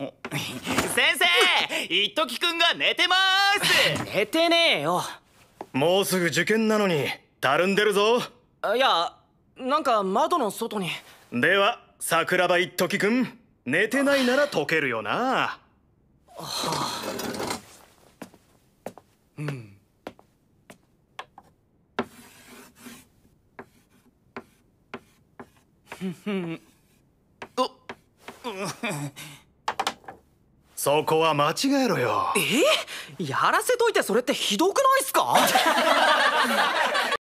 先生一時くんが寝てます。寝てねえよ。もうすぐ受験なのにたるんでるぞ。いやなんか窓の外に。では桜庭一時くん寝てないなら解けるよな。おそこは間違えろよ。え？やらせといてそれってひどくないっすか？